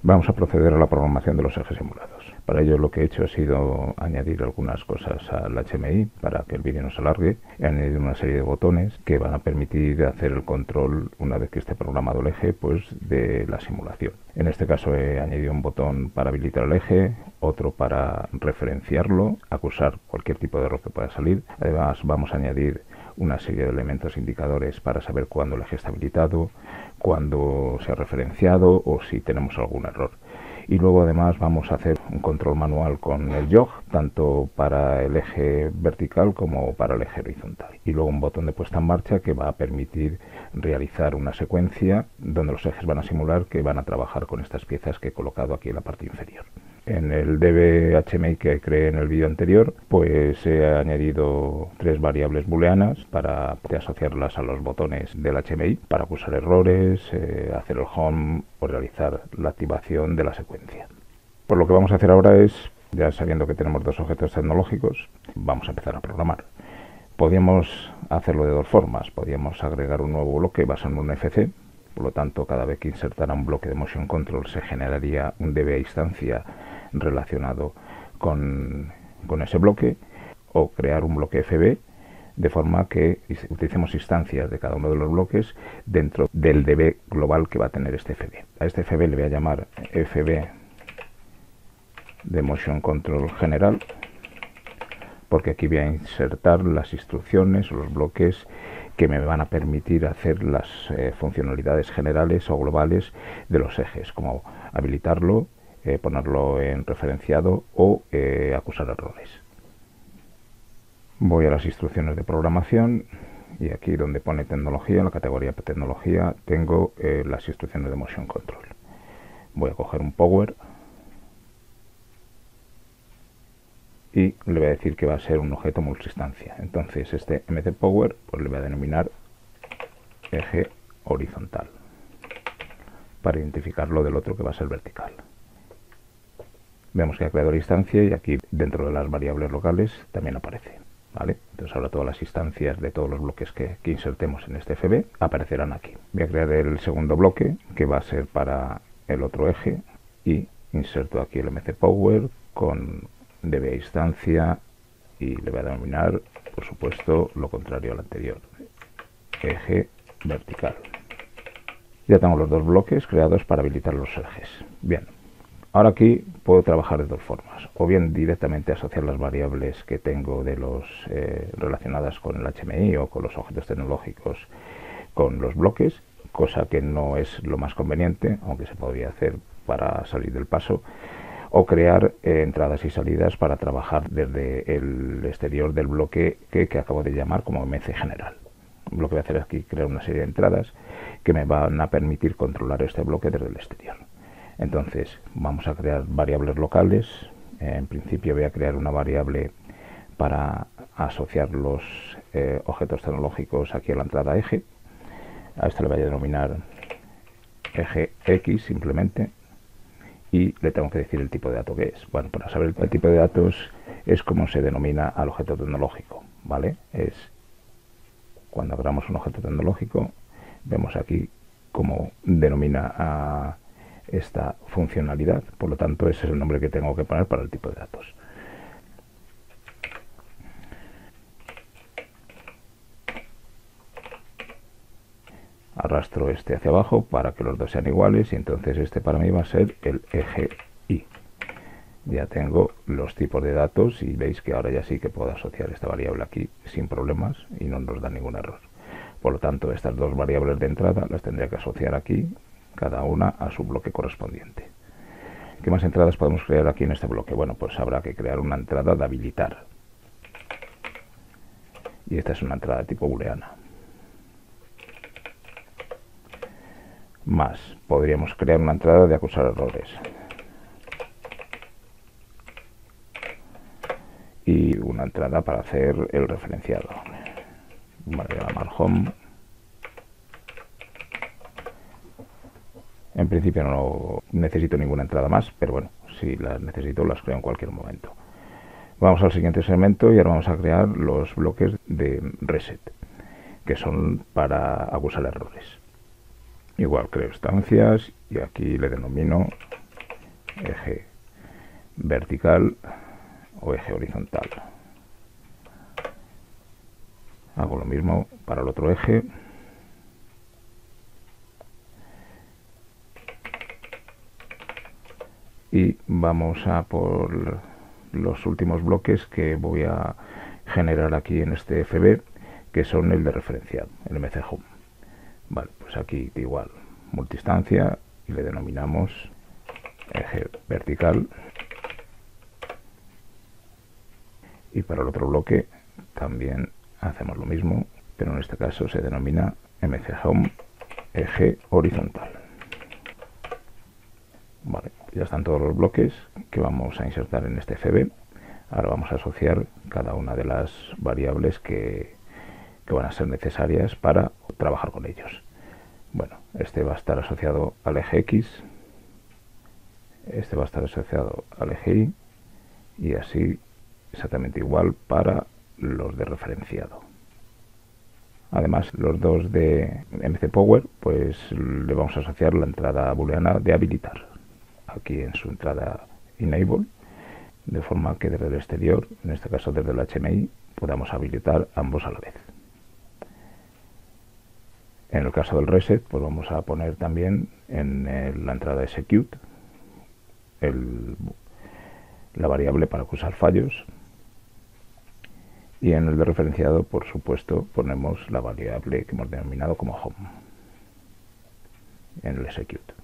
Vamos a proceder a la programación de los ejes simulados. Para ello lo que he hecho ha sido añadir algunas cosas al HMI para que el vídeo no se alargue. He añadido una serie de botones que van a permitir hacer el control una vez que esté programado el eje pues de la simulación. En este caso he añadido un botón para habilitar el eje, otro para referenciarlo, acusar cualquier tipo de error que pueda salir. Además vamos a añadir una serie de elementos indicadores para saber cuándo el eje está habilitado, cuándo se ha referenciado o si tenemos algún error. Y luego además vamos a hacer un control manual con el jog, tanto para el eje vertical como para el eje horizontal. Y luego un botón de puesta en marcha que va a permitir realizar una secuencia donde los ejes van a simular que van a trabajar con estas piezas que he colocado aquí en la parte inferior en el DBHMI que creé en el vídeo anterior, pues he añadido tres variables booleanas para asociarlas a los botones del HMI para acusar errores, eh, hacer el home o realizar la activación de la secuencia. Pues lo que vamos a hacer ahora es, ya sabiendo que tenemos dos objetos tecnológicos, vamos a empezar a programar. Podríamos hacerlo de dos formas. Podríamos agregar un nuevo bloque basado en un FC. Por lo tanto, cada vez que insertara un bloque de motion control se generaría un DB instancia relacionado con, ese bloque o crear un bloque FB de forma que utilicemos instancias de cada uno de los bloques dentro del DB global que va a tener este FB. A este FB le voy a llamar FB de Motion Control General porque aquí voy a insertar las instrucciones los bloques que me van a permitir hacer las eh, funcionalidades generales o globales de los ejes, como habilitarlo, eh, ponerlo en referenciado o eh, acusar errores. Voy a las instrucciones de programación y aquí donde pone tecnología, en la categoría tecnología, tengo eh, las instrucciones de motion control. Voy a coger un power y le voy a decir que va a ser un objeto multistancia. Entonces este mc power pues le voy a denominar eje horizontal para identificarlo del otro que va a ser vertical. Vemos que ha creado la instancia y aquí dentro de las variables locales también aparece. ¿vale? Entonces ahora todas las instancias de todos los bloques que, insertemos en este FB aparecerán aquí. Voy a crear el segundo bloque que va a ser para el otro eje y inserto aquí el MC Power con DB instancia y le voy a denominar, por supuesto, lo contrario al anterior, eje vertical. Ya tengo los dos bloques creados para habilitar los ejes. Bien, Ahora aquí puedo trabajar de dos formas, o bien directamente asociar las variables que tengo de los eh, relacionadas con el HMI o con los objetos tecnológicos con los bloques, cosa que no es lo más conveniente, aunque se podría hacer para salir del paso, o crear eh, entradas y salidas para trabajar desde el exterior del bloque que, que acabo de llamar como MC general. Lo que voy a hacer aquí es crear una serie de entradas que me van a permitir controlar este bloque desde el exterior. Entonces vamos a crear variables locales. En principio voy a crear una variable para asociar los eh, objetos tecnológicos aquí a la entrada eje. A esto le voy a denominar eje X simplemente y le tengo que decir el tipo de dato que es. Bueno, para saber el tipo de datos es como se denomina al objeto tecnológico, ¿vale? Es cuando creamos un objeto tecnológico, vemos aquí cómo denomina a esta funcionalidad. Por lo tanto, ese es el nombre que tengo que poner para el tipo de datos. Arrastro este hacia abajo para que los dos sean iguales y entonces este para mí va a ser el eje Y. Ya tengo los tipos de datos y veis que ahora ya sí que puedo asociar esta variable aquí sin problemas y no nos da ningún error. Por lo tanto, estas dos variables de entrada las tendría que asociar aquí cada una a su bloque correspondiente. ¿Qué más entradas podemos crear aquí en este bloque? Bueno, pues habrá que crear una entrada de habilitar. Y esta es una entrada tipo booleana. Más, podríamos crear una entrada de acusar errores. Y una entrada para hacer el referenciado. Vale, home. En principio no necesito ninguna entrada más, pero bueno, si las necesito las creo en cualquier momento. Vamos al siguiente segmento y ahora vamos a crear los bloques de reset, que son para acusar errores. Igual creo estancias y aquí le denomino eje vertical o eje horizontal. Hago lo mismo para el otro eje. Y vamos a por los últimos bloques que voy a generar aquí en este FB, que son el de referencial, el MC Home. Vale, pues aquí igual, multistancia y le denominamos eje vertical. Y para el otro bloque también hacemos lo mismo, pero en este caso se denomina MC Home eje horizontal. Vale, ya están todos los bloques que vamos a insertar en este FB. Ahora vamos a asociar cada una de las variables que, que van a ser necesarias para trabajar con ellos. Bueno, este va a estar asociado al eje X, este va a estar asociado al eje Y y así exactamente igual para los de referenciado. Además, los dos de MC Power, pues le vamos a asociar la entrada booleana de habilitar aquí en su entrada enable, de forma que desde el exterior, en este caso desde el HMI, podamos habilitar ambos a la vez. En el caso del reset, pues vamos a poner también en la entrada execute la variable para acusar fallos y en el de referenciado, por supuesto, ponemos la variable que hemos denominado como home en el execute.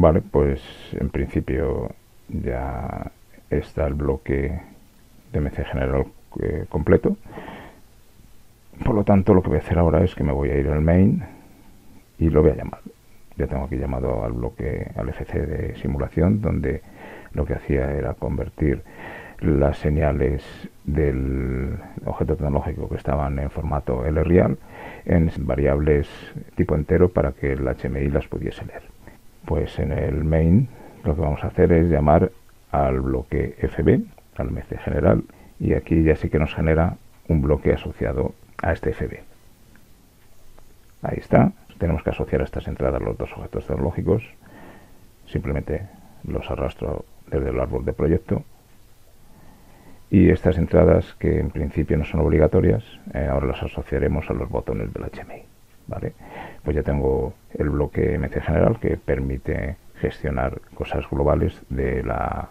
Vale, pues en principio ya está el bloque de MC general eh, completo. Por lo tanto, lo que voy a hacer ahora es que me voy a ir al main y lo voy a llamar. Ya tengo aquí llamado al bloque, al FC de simulación, donde lo que hacía era convertir las señales del objeto tecnológico que estaban en formato LReal en variables tipo entero para que el HMI las pudiese leer. Pues en el main lo que vamos a hacer es llamar al bloque FB, al MC general, y aquí ya sí que nos genera un bloque asociado a este FB. Ahí está. Tenemos que asociar a estas entradas los dos objetos tecnológicos. Simplemente los arrastro desde el árbol de proyecto. Y estas entradas, que en principio no son obligatorias, eh, ahora las asociaremos a los botones del HMI. ¿vale? Pues ya tengo el bloque MC general que permite gestionar cosas globales de la,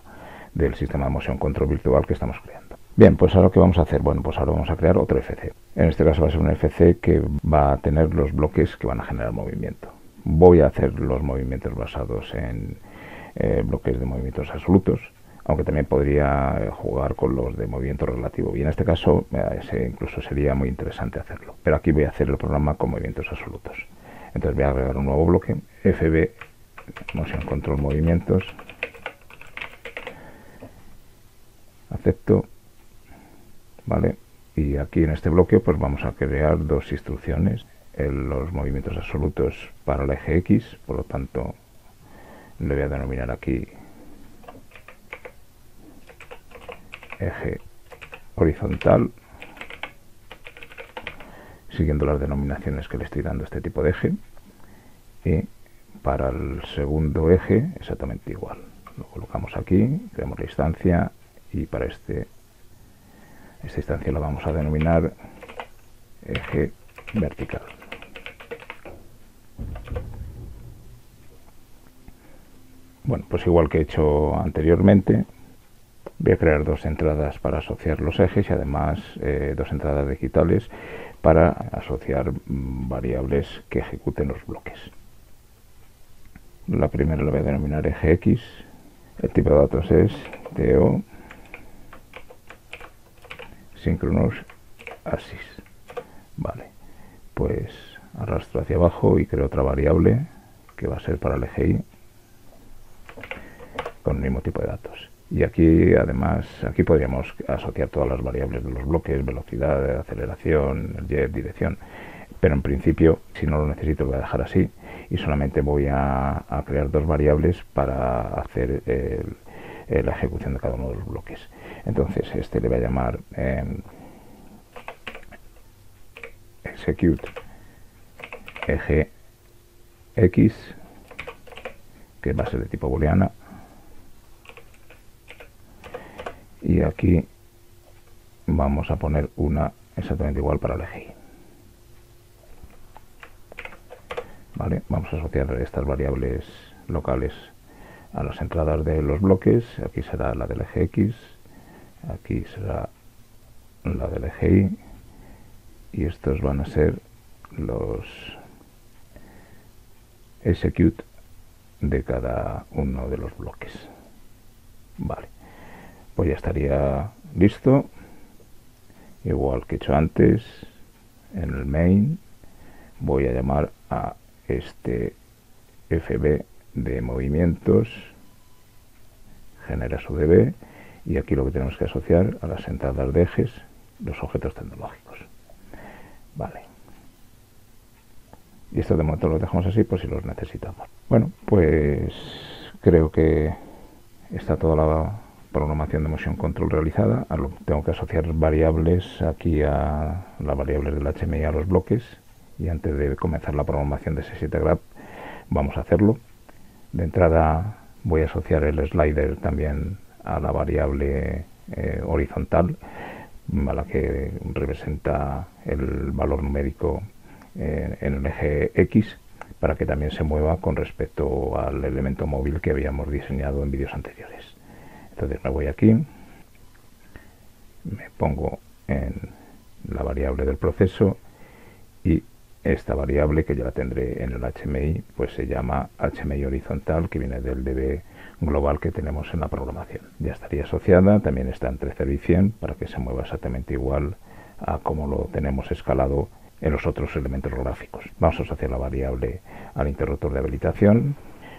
del sistema de motion control virtual que estamos creando. Bien, pues ahora qué vamos a hacer? Bueno, pues ahora vamos a crear otro FC. En este caso va a ser un FC que va a tener los bloques que van a generar movimiento. Voy a hacer los movimientos basados en eh, bloques de movimientos absolutos, aunque también podría eh, jugar con los de movimiento relativo. Y en este caso eh, incluso sería muy interesante hacerlo. Pero aquí voy a hacer el programa con movimientos absolutos. Entonces voy a agregar un nuevo bloque, FB, Motion Control Movimientos. Acepto. Vale. Y aquí en este bloque pues vamos a crear dos instrucciones. los movimientos absolutos para el eje X, por lo tanto le voy a denominar aquí eje horizontal siguiendo las denominaciones que le estoy dando a este tipo de eje y para el segundo eje exactamente igual lo colocamos aquí, creamos la instancia y para este esta instancia la vamos a denominar eje vertical Bueno, pues igual que he hecho anteriormente, voy a crear dos entradas para asociar los ejes y además eh, dos entradas digitales para asociar variables que ejecuten los bloques. La primera la voy a denominar eje X, el tipo de datos es TO Synchronous Axis. Vale, pues arrastro hacia abajo y creo otra variable que va a ser para el eje Y con el mismo tipo de datos. Y aquí, además, aquí podríamos asociar todas las variables de los bloques, velocidad, aceleración, dirección. Pero en principio, si no lo necesito, lo voy a dejar así y solamente voy a, crear dos variables para hacer la ejecución de cada uno de los bloques. Entonces, este le voy a llamar em, execute eje x, que va a ser de tipo booleana. Y aquí vamos a poner una exactamente igual para el eje. Vamos a asociar estas variables locales a las entradas de los bloques. Aquí será la del eje X, aquí será la del eje Y y estos van a ser los execute de cada uno de los bloques. Vale, pues ya estaría listo. Igual que he hecho antes, en el main voy a llamar a este FB de movimientos, genera su DB y aquí lo que tenemos que asociar a las entradas de ejes, los objetos tecnológicos. Vale. Y esto de momento lo dejamos así por si los necesitamos. Bueno, pues creo que está toda la programación de motion control realizada. Tengo que asociar variables aquí a las variables del HMI a los bloques. Y antes de comenzar la programación de ese 7 grab vamos a hacerlo. De entrada voy a asociar el slider también a la variable eh, horizontal, a la que representa el valor numérico en el eje X para que también se mueva con respecto al elemento móvil que habíamos diseñado en vídeos anteriores. Entonces me voy aquí, me pongo en la variable del proceso y esta variable que ya la tendré en el HMI pues se llama HMI horizontal que viene del DB global que tenemos en la programación. Ya estaría asociada, también está entre 0 y 100 para que se mueva exactamente igual a como lo tenemos escalado en los otros elementos gráficos. Vamos a asociar la variable al interruptor de habilitación,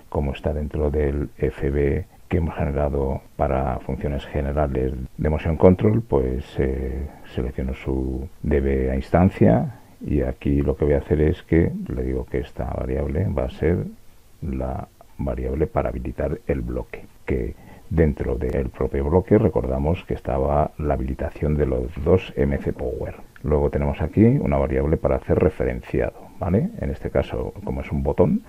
como está dentro del FB que hemos generado para funciones generales de motion control, pues eh, selecciono su DB a instancia y aquí lo que voy a hacer es que le digo que esta variable va a ser la variable para habilitar el bloque, que dentro del propio bloque recordamos que estaba la habilitación de los dos MC Power. Luego tenemos aquí una variable para hacer referenciado, ¿vale? En este caso, como es un botón,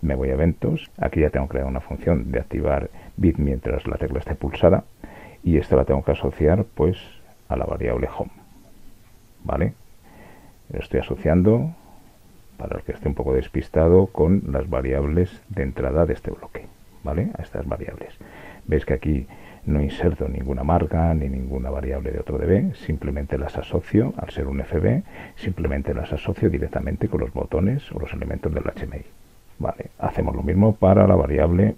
me voy a eventos. Aquí ya tengo creado una función de activar bit mientras la tecla esté pulsada y esto la tengo que asociar pues a la variable home, ¿vale? Lo estoy asociando para el que esté un poco despistado con las variables de entrada de este bloque, ¿vale? A estas variables. Veis que aquí no inserto ninguna marca ni ninguna variable de otro DB, simplemente las asocio, al ser un FB, simplemente las asocio directamente con los botones o los elementos del HMI. Vale, hacemos lo mismo para la variable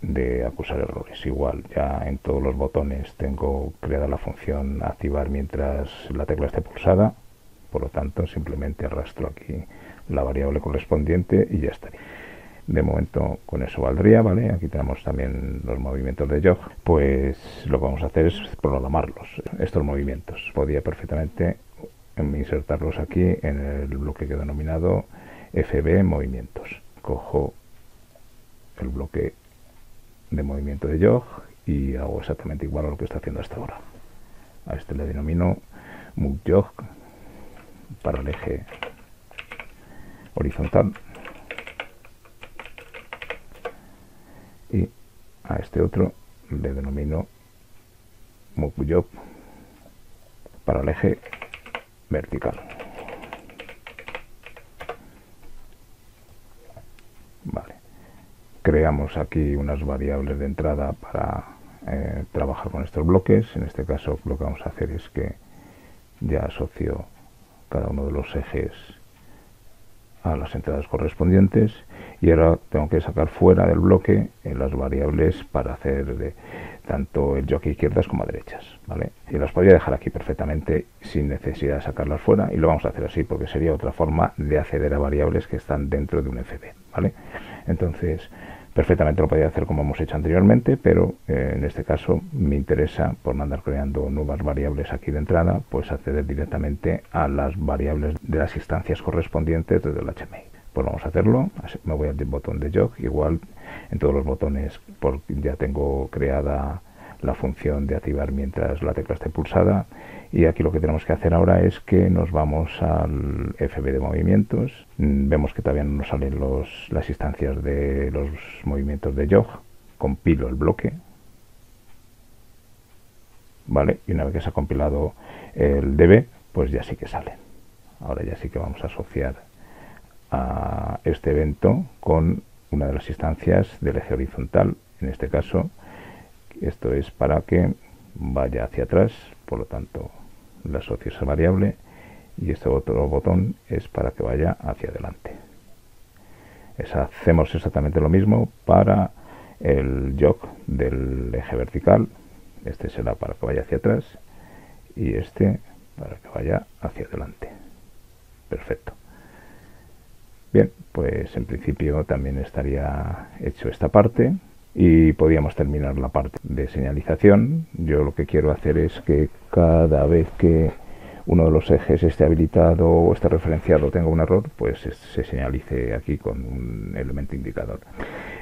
de acusar errores. Igual, ya en todos los botones tengo creada la función activar mientras la tecla esté pulsada, por lo tanto simplemente arrastro aquí la variable correspondiente y ya estaría de momento con eso valdría, ¿vale? Aquí tenemos también los movimientos de jog, pues lo que vamos a hacer es programarlos, estos movimientos. Podría perfectamente insertarlos aquí en el bloque que he denominado FB movimientos. Cojo el bloque de movimiento de jog y hago exactamente igual a lo que está haciendo hasta ahora. A este le denomino move para el eje horizontal y a este otro le denomino Job para el eje vertical. Vale. Creamos aquí unas variables de entrada para eh, trabajar con estos bloques. En este caso lo que vamos a hacer es que ya asocio cada uno de los ejes a las entradas correspondientes y ahora tengo que sacar fuera del bloque eh, las variables para hacer de, tanto el jockey izquierdas como a derechas ¿vale? y las podría dejar aquí perfectamente sin necesidad de sacarlas fuera y lo vamos a hacer así porque sería otra forma de acceder a variables que están dentro de un FB ¿vale? entonces perfectamente lo podría hacer como hemos hecho anteriormente, pero eh, en este caso me interesa, por no andar creando nuevas variables aquí de entrada, pues acceder directamente a las variables de las instancias correspondientes desde el HMI. Pues vamos a hacerlo, me voy al botón de jog, igual en todos los botones ya tengo creada la función de activar mientras la tecla esté pulsada y aquí lo que tenemos que hacer ahora es que nos vamos al FB de movimientos. Mm, vemos que todavía no nos salen los, las instancias de los movimientos de jog. Compilo el bloque. Vale y una vez que se ha compilado el DB pues ya sí que sale ahora ya sí que vamos a asociar a este evento con una de las instancias del eje horizontal. En este caso esto es para que vaya hacia atrás. Por lo tanto la asocio esa variable y este otro botón es para que vaya hacia adelante. Hacemos exactamente lo mismo para el jog del eje vertical. Este será para que vaya hacia atrás y este para que vaya hacia adelante. Perfecto. Bien pues en principio también estaría hecho esta parte y podríamos terminar la parte de señalización yo lo que quiero hacer es que cada vez que uno de los ejes esté habilitado o esté referenciado tenga un error, pues se señalice aquí con un elemento indicador.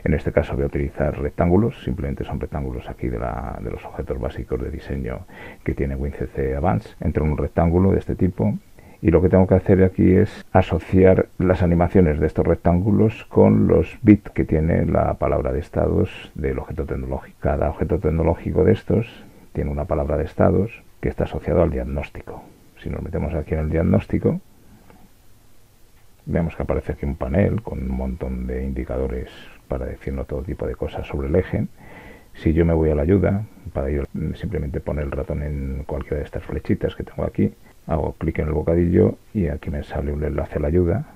En este caso voy a utilizar rectángulos, simplemente son rectángulos aquí de, de los objetos básicos de diseño que tiene WinCC Advance. Entro en un rectángulo de este tipo y lo que tengo que hacer aquí es asociar las animaciones de estos rectángulos con los bits que tiene la palabra de estados del objeto tecnológico. Cada objeto tecnológico de estos tiene una palabra de estados que está asociado al diagnóstico. Si nos metemos aquí en el diagnóstico, vemos que aparece aquí un panel con un montón de indicadores para decirnos todo tipo de cosas sobre el eje. Si yo me voy a la ayuda, para ello simplemente poner el ratón en cualquiera de estas flechitas que tengo aquí, hago clic en el bocadillo y aquí me sale un enlace a la ayuda.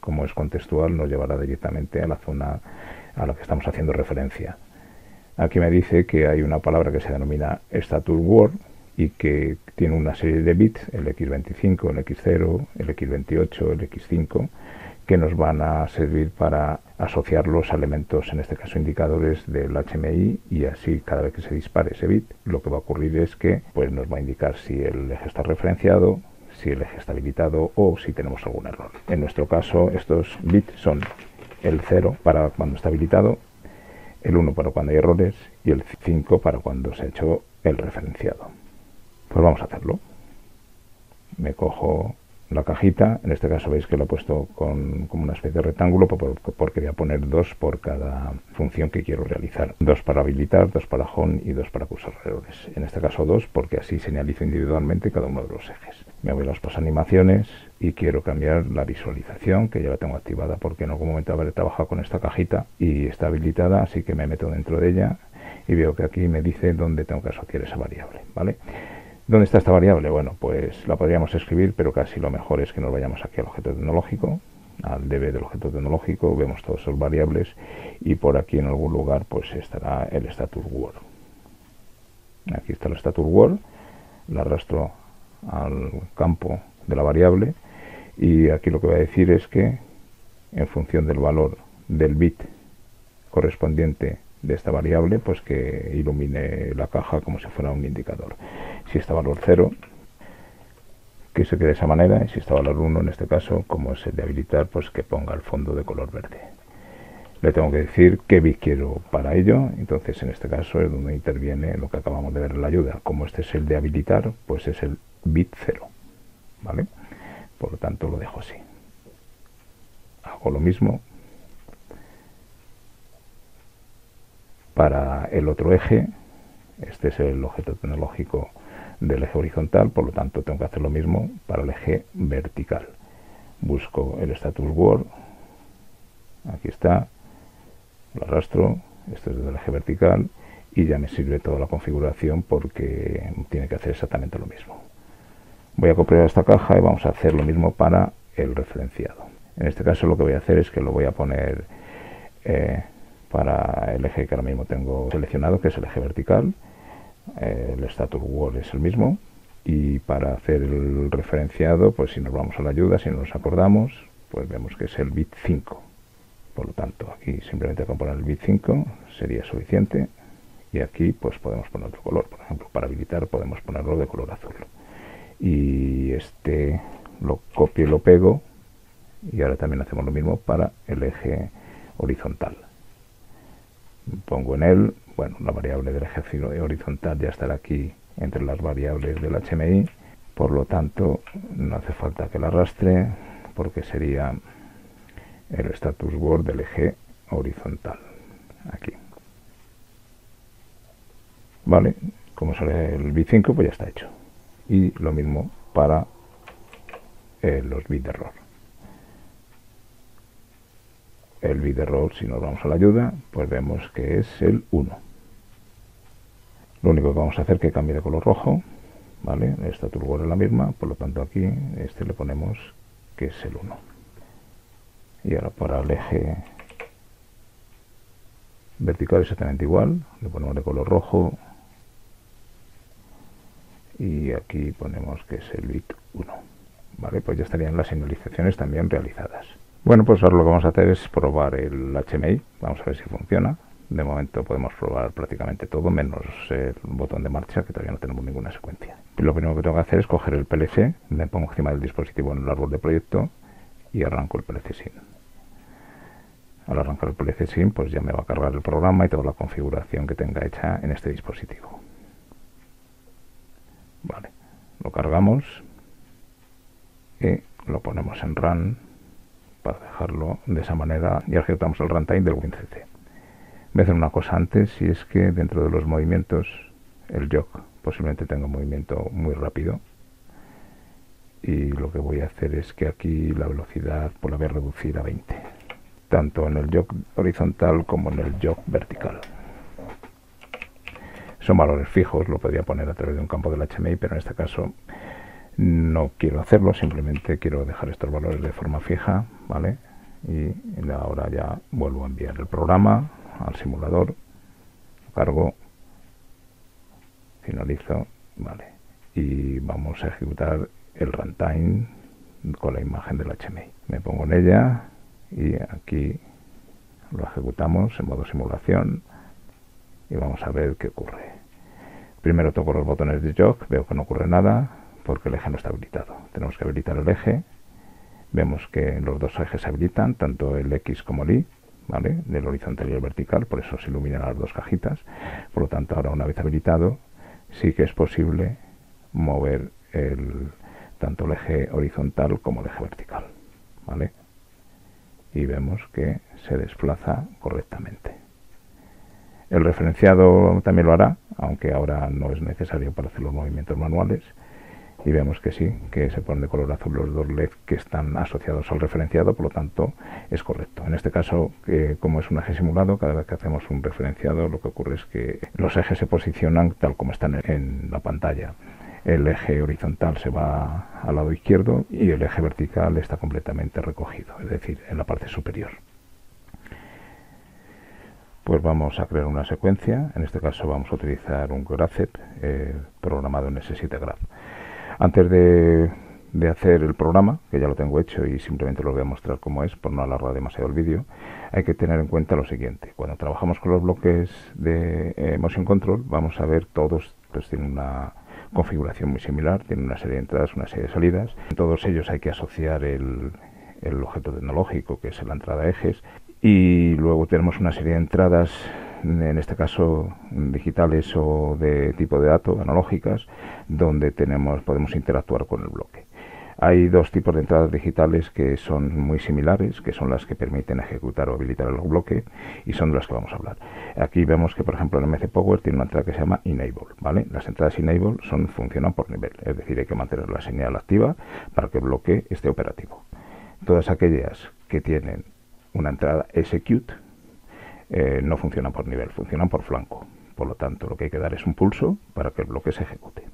Como es contextual, nos llevará directamente a la zona a la que estamos haciendo referencia. Aquí me dice que hay una palabra que se denomina status word, y que tiene una serie de bits, el X25, el X0, el X28, el X5, que nos van a servir para asociar los elementos, en este caso indicadores del HMI, y así cada vez que se dispare ese bit, lo que va a ocurrir es que pues, nos va a indicar si el eje está referenciado, si el eje está habilitado o si tenemos algún error. En nuestro caso, estos bits son el 0 para cuando está habilitado, el 1 para cuando hay errores y el 5 para cuando se ha hecho el referenciado. Pues vamos a hacerlo. Me cojo la cajita, en este caso veis que lo he puesto con, como una especie de rectángulo porque voy a poner dos por cada función que quiero realizar. Dos para habilitar, dos para home y dos para cursar errores. En este caso dos porque así señalizo individualmente cada uno de los ejes. Me voy a las dos animaciones y quiero cambiar la visualización que ya la tengo activada porque en algún momento habré trabajado con esta cajita y está habilitada así que me meto dentro de ella y veo que aquí me dice dónde tengo que asociar esa variable. ¿vale? ¿Dónde está esta variable? Bueno, pues la podríamos escribir, pero casi lo mejor es que nos vayamos aquí al objeto tecnológico, al DB del objeto tecnológico, vemos todas esas variables y por aquí en algún lugar pues estará el status word. Aquí está el status word, la arrastro al campo de la variable y aquí lo que voy a decir es que en función del valor del bit correspondiente de esta variable, pues que ilumine la caja como si fuera un indicador. Si está valor 0, que se quede de esa manera, y si está valor 1, en este caso, como es el de habilitar, pues que ponga el fondo de color verde. Le tengo que decir qué bit quiero para ello, entonces en este caso es donde interviene lo que acabamos de ver en la ayuda. Como este es el de habilitar, pues es el bit 0, ¿vale? Por lo tanto lo dejo así. Hago lo mismo para el otro eje. Este es el objeto tecnológico del eje horizontal, por lo tanto tengo que hacer lo mismo para el eje vertical. Busco el status word, aquí está, lo arrastro, este es del eje vertical y ya me sirve toda la configuración porque tiene que hacer exactamente lo mismo. Voy a copiar esta caja y vamos a hacer lo mismo para el referenciado. En este caso lo que voy a hacer es que lo voy a poner eh, para el eje que ahora mismo tengo seleccionado, que es el eje vertical. El status word es el mismo. Y para hacer el referenciado, pues si nos vamos a la ayuda, si nos acordamos, pues vemos que es el bit 5. Por lo tanto, aquí simplemente con poner el bit 5 sería suficiente. Y aquí pues podemos poner otro color. Por ejemplo, para habilitar podemos ponerlo de color azul. Y este lo copio y lo pego. Y ahora también hacemos lo mismo para el eje horizontal pongo en él, bueno, la variable del eje horizontal ya estará aquí entre las variables del HMI, por lo tanto no hace falta que la arrastre porque sería el status word del eje horizontal, aquí. Vale, como sale el bit 5 pues ya está hecho. Y lo mismo para eh, los bits de error. El error, si nos vamos a la ayuda, pues vemos que es el 1. Lo único que vamos a hacer es que cambie de color rojo, ¿vale? Esta turbo es la misma, por lo tanto aquí este le ponemos que es el 1. Y ahora para el eje vertical exactamente igual, le ponemos de color rojo y aquí ponemos que es el bit 1. Vale, pues ya estarían las señalizaciones también realizadas. Bueno, pues ahora lo que vamos a hacer es probar el HMI, vamos a ver si funciona. De momento podemos probar prácticamente todo, menos el botón de marcha, que todavía no tenemos ninguna secuencia. Lo primero que tengo que hacer es coger el PLC, me pongo encima del dispositivo en el árbol de proyecto y arranco el PLC SIM. Al arrancar el PLC SIM, pues ya me va a cargar el programa y toda la configuración que tenga hecha en este dispositivo. Vale, lo cargamos y lo ponemos en Run para dejarlo de esa manera y ejecutamos el runtime del WinCC. Voy a hacer una cosa antes y es que dentro de los movimientos el jog posiblemente tenga un movimiento muy rápido y lo que voy a hacer es que aquí la velocidad pues la voy a reducir a 20 tanto en el jog horizontal como en el jog vertical son valores fijos, lo podría poner a través de un campo del HMI pero en este caso no quiero hacerlo, simplemente quiero dejar estos valores de forma fija, ¿vale? Y ahora ya vuelvo a enviar el programa al simulador, cargo, finalizo, vale. Y vamos a ejecutar el runtime con la imagen del HMI. Me pongo en ella y aquí lo ejecutamos en modo simulación y vamos a ver qué ocurre. Primero toco los botones de jog, veo que no ocurre nada porque el eje no está habilitado. Tenemos que habilitar el eje. Vemos que los dos ejes se habilitan, tanto el X como el Y. ¿vale? del horizontal y el vertical, por eso se iluminan las dos cajitas. Por lo tanto, ahora una vez habilitado, sí que es posible mover el, tanto el eje horizontal como el eje vertical. ¿vale? Y vemos que se desplaza correctamente. El referenciado también lo hará, aunque ahora no es necesario para hacer los movimientos manuales y vemos que sí, que se ponen de color azul los dos LED que están asociados al referenciado, por lo tanto es correcto. En este caso, como es un eje simulado, cada vez que hacemos un referenciado lo que ocurre es que los ejes se posicionan tal como están en la pantalla. El eje horizontal se va al lado izquierdo y el eje vertical está completamente recogido, es decir, en la parte superior. Pues vamos a crear una secuencia, en este caso vamos a utilizar un Graph eh, programado en S7 Graph. Antes de, hacer el programa, que ya lo tengo hecho y simplemente lo voy a mostrar cómo es, por no alargar demasiado el vídeo, hay que tener en cuenta lo siguiente. Cuando trabajamos con los bloques de eh, Motion Control, vamos a ver todos, pues tienen una configuración muy similar, tienen una serie de entradas, una serie de salidas. En todos ellos hay que asociar el, el objeto tecnológico, que es la entrada ejes, y luego tenemos una serie de entradas en este caso digitales o de tipo de datos, analógicas, donde tenemos, podemos interactuar con el bloque. Hay dos tipos de entradas digitales que son muy similares, que son las que permiten ejecutar o habilitar el bloque y son de las que vamos a hablar. Aquí vemos que, por ejemplo, el MC Power tiene una entrada que se llama Enable. Las entradas Enable son, funcionan por nivel, es decir, hay que mantener la señal activa para que el bloque esté operativo. Todas aquellas que tienen una entrada Execute eh, no funcionan por nivel, funcionan por flanco. Por lo tanto, lo que hay que dar es un pulso para que el bloque se ejecute.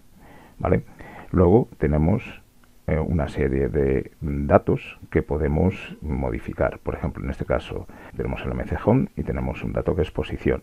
¿vale? Luego tenemos eh, una serie de datos que podemos modificar. Por ejemplo, en este caso tenemos el MC y tenemos un dato que es posición.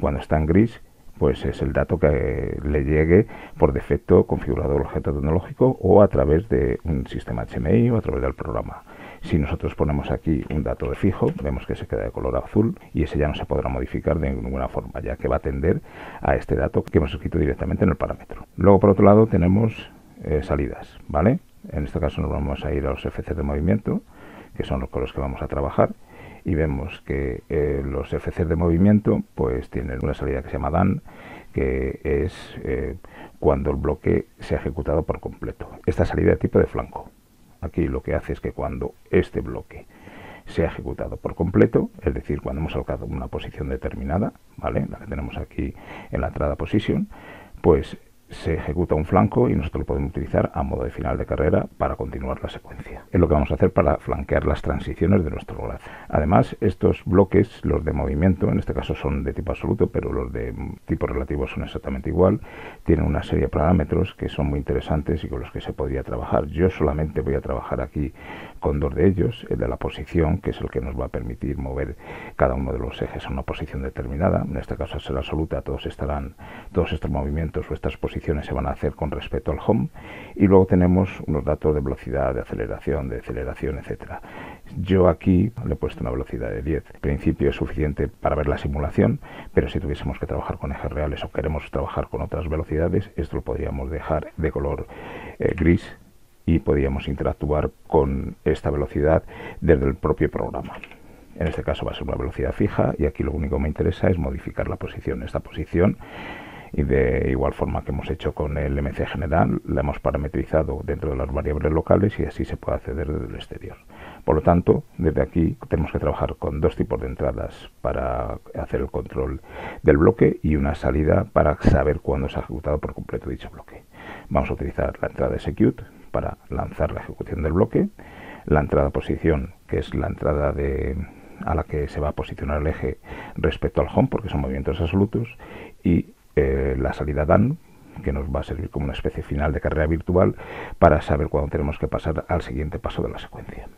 Cuando está en gris, pues es el dato que le llegue por defecto configurado el objeto tecnológico o a través de un sistema HMI o a través del programa. Si nosotros ponemos aquí un dato de fijo, vemos que se queda de color azul y ese ya no se podrá modificar de ninguna forma, ya que va a atender a este dato que hemos escrito directamente en el parámetro. Luego, por otro lado, tenemos eh, salidas, ¿vale? En este caso nos vamos a ir a los FC de movimiento, que son los con los que vamos a trabajar, y vemos que eh, los FCs de movimiento pues tienen una salida que se llama DAN, que es eh, cuando el bloque se ha ejecutado por completo. Esta salida de tipo de flanco. Aquí lo que hace es que cuando este bloque se ha ejecutado por completo, es decir, cuando hemos alcanzado una posición determinada, ¿vale? La que tenemos aquí en la entrada position, pues se ejecuta un flanco y nosotros lo podemos utilizar a modo de final de carrera para continuar la secuencia. Es lo que vamos a hacer para flanquear las transiciones de nuestro enlace. Además, estos bloques, los de movimiento, en este caso son de tipo absoluto, pero los de tipo relativo son exactamente igual, tienen una serie de parámetros que son muy interesantes y con los que se podría trabajar. Yo solamente voy a trabajar aquí dos de ellos, el de la posición, que es el que nos va a permitir mover cada uno de los ejes a una posición determinada, en este caso será absoluta, todos estarán, todos estos movimientos o estas posiciones se van a hacer con respecto al home y luego tenemos unos datos de velocidad, de aceleración, de aceleración, etcétera. Yo aquí le he puesto una velocidad de 10. En principio es suficiente para ver la simulación, pero si tuviésemos que trabajar con ejes reales o queremos trabajar con otras velocidades, esto lo podríamos dejar de color eh, gris y podríamos interactuar con esta velocidad desde el propio programa. En este caso va a ser una velocidad fija y aquí lo único que me interesa es modificar la posición. Esta posición y de igual forma que hemos hecho con el MC general, la hemos parametrizado dentro de las variables locales y así se puede acceder desde el exterior. Por lo tanto, desde aquí tenemos que trabajar con dos tipos de entradas para hacer el control del bloque y una salida para saber cuándo se ha ejecutado por completo dicho bloque. Vamos a utilizar la entrada execute para lanzar la ejecución del bloque, la entrada posición, que es la entrada a la que se va a posicionar el eje respecto al home, porque son movimientos absolutos, y eh, la salida DAN, que nos va a servir como una especie final de carrera virtual para saber cuándo tenemos que pasar al siguiente paso de la secuencia.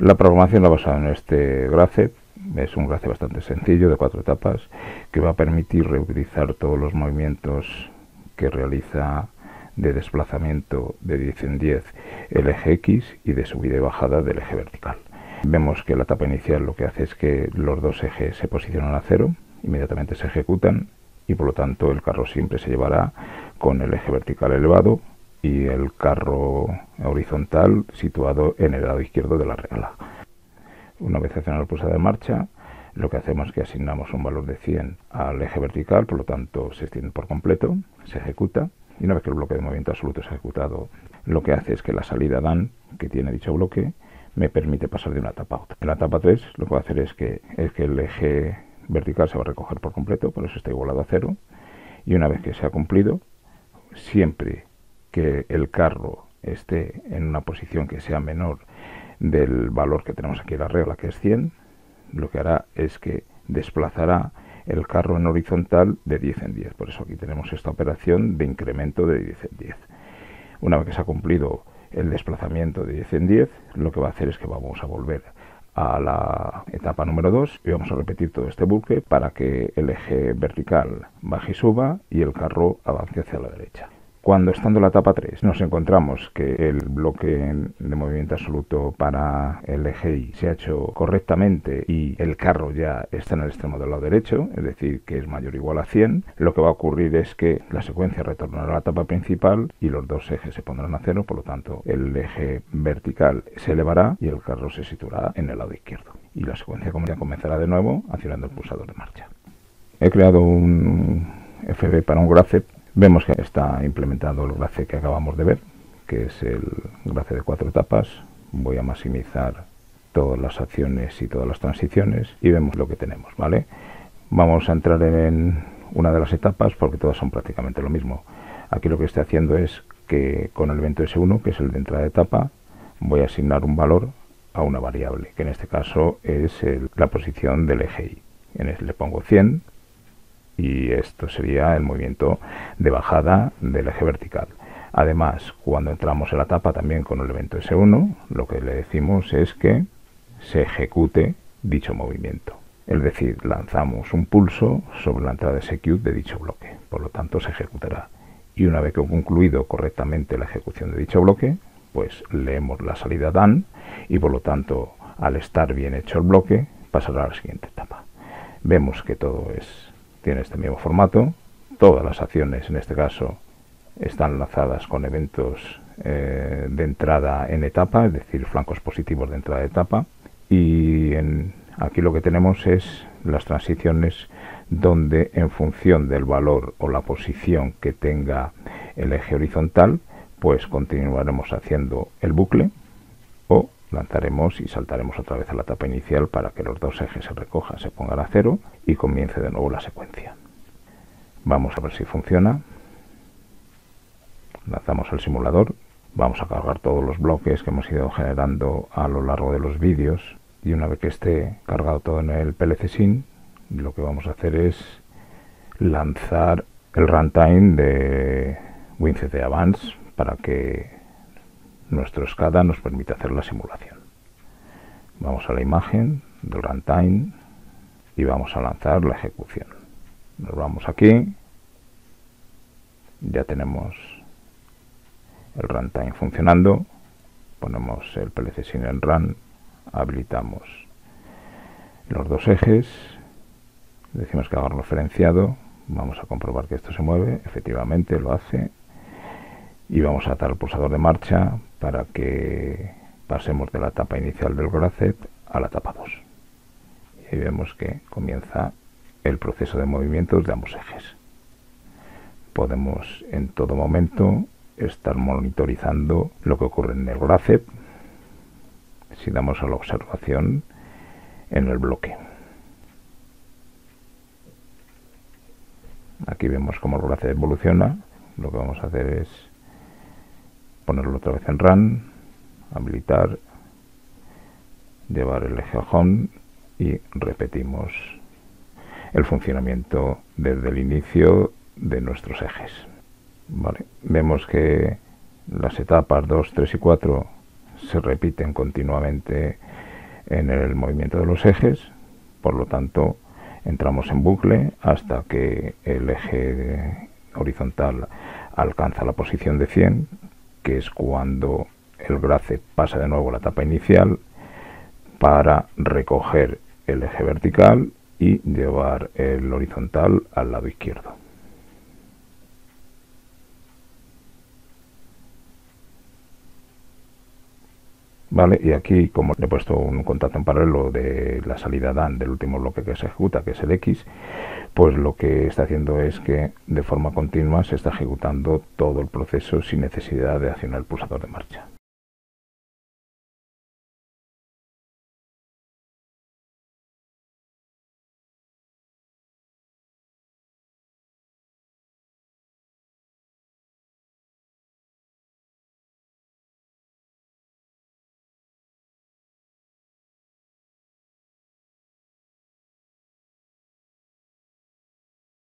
La programación la basada en este graph es un graph bastante sencillo de cuatro etapas que va a permitir reutilizar todos los movimientos que realiza de desplazamiento de 10 en 10 el eje X y de subida y bajada del eje vertical. Vemos que la etapa inicial lo que hace es que los dos ejes se posicionan a cero, inmediatamente se ejecutan y por lo tanto el carro siempre se llevará con el eje vertical elevado y el carro horizontal situado en el lado izquierdo de la regla. Una vez accionado el pulsador de marcha, lo que hacemos es que asignamos un valor de 100 al eje vertical, por lo tanto se extiende por completo, se ejecuta y una vez que el bloque de movimiento absoluto es ejecutado, lo que hace es que la salida DAN que tiene dicho bloque me permite pasar de una etapa a otra. En la etapa 3 lo que voy a hacer es que, es que el eje vertical se va a recoger por completo, por eso está igualado a cero. Y una vez que se ha cumplido, siempre que el carro esté en una posición que sea menor del valor que tenemos aquí en la regla, que es 100, lo que hará es que desplazará el carro en horizontal de 10 en 10. Por eso aquí tenemos esta operación de incremento de 10 en 10. Una vez que se ha cumplido el desplazamiento de 10 en 10, lo que va a hacer es que vamos a volver a la etapa número 2 y vamos a repetir todo este bucle para que el eje vertical baje y suba y el carro avance hacia la derecha. Cuando estando la etapa 3 nos encontramos que el bloque de movimiento absoluto para el eje Y se ha hecho correctamente y el carro ya está en el extremo del lado derecho, es decir, que es mayor o igual a 100, lo que va a ocurrir es que la secuencia retornará a la etapa principal y los dos ejes se pondrán a cero, por lo tanto el eje vertical se elevará y el carro se situará en el lado izquierdo. Y la secuencia comenzará de nuevo accionando el pulsador de marcha. He creado un FB para un graph Vemos que está implementado el grace que acabamos de ver, que es el grace de cuatro etapas. Voy a maximizar todas las acciones y todas las transiciones y vemos lo que tenemos, ¿vale? Vamos a entrar en una de las etapas porque todas son prácticamente lo mismo. Aquí lo que estoy haciendo es que con el evento S1, que es el de entrada de etapa, voy a asignar un valor a una variable, que en este caso es la posición del eje Y. En le pongo 100 y esto sería el movimiento de bajada del eje vertical. Además, cuando entramos en la etapa también con el evento S1, lo que le decimos es que se ejecute dicho movimiento. Es decir, lanzamos un pulso sobre la entrada execute de dicho bloque. Por lo tanto, se ejecutará. Y una vez que concluido correctamente la ejecución de dicho bloque, pues leemos la salida DAN y por lo tanto, al estar bien hecho el bloque, pasará a la siguiente etapa. Vemos que todo es tiene este mismo formato. Todas las acciones, en este caso, están lanzadas con eventos eh, de entrada en etapa, es decir, flancos positivos de entrada de etapa. Y aquí lo que tenemos es las transiciones donde en función del valor o la posición que tenga el eje horizontal, pues continuaremos haciendo el bucle o lanzaremos y saltaremos otra vez a la etapa inicial para que los dos ejes se recojan, se pongan a cero y comience de nuevo la secuencia. Vamos a ver si funciona. Lanzamos el simulador. Vamos a cargar todos los bloques que hemos ido generando a lo largo de los vídeos. Y una vez que esté cargado todo en el PLC SYN, lo que vamos a hacer es lanzar el runtime de WinCC Advance para que nuestro SCADA nos permita hacer la simulación. Vamos a la imagen del runtime y vamos a lanzar la ejecución. Nos vamos aquí, ya tenemos el runtime funcionando, ponemos el PLC sin en run, habilitamos los dos ejes, decimos que haga referenciado, vamos a comprobar que esto se mueve, efectivamente lo hace, y vamos a atar el pulsador de marcha para que pasemos de la etapa inicial del Gracet a la etapa 2. Y ahí vemos que comienza el proceso de movimientos de ambos ejes. Podemos en todo momento estar monitorizando lo que ocurre en el Gracet si damos a la observación en el bloque. Aquí vemos cómo el Gracet evoluciona. Lo que vamos a hacer es ponerlo otra vez en run, habilitar, llevar el eje a home y repetimos el funcionamiento desde el inicio de nuestros ejes. Vale. Vemos que las etapas 2, 3 y 4 se repiten continuamente en el movimiento de los ejes, por lo tanto entramos en bucle hasta que el eje horizontal alcanza la posición de 100, que es cuando el grace pasa de nuevo la etapa inicial para recoger el eje vertical y llevar el horizontal al lado izquierdo. ¿Vale? Y aquí, como le he puesto un contacto en paralelo de la salida DAN del último bloque que se ejecuta, que es el X, pues lo que está haciendo es que de forma continua se está ejecutando todo el proceso sin necesidad de accionar el pulsador de marcha.